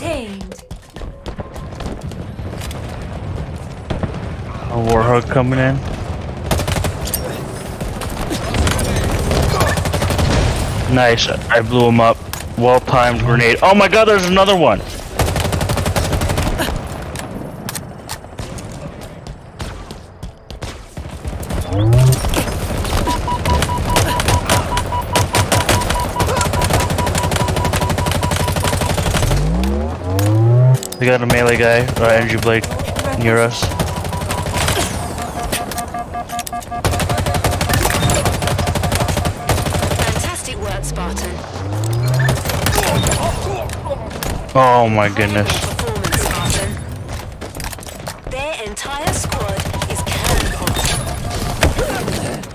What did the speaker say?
gained. A Warthog coming in. Nice, I blew him up. Well timed grenade. Oh my god, there's another one! They got a melee guy, or energy blade, near us. Fantastic work, Spartan. Oh my goodness. Their entire squad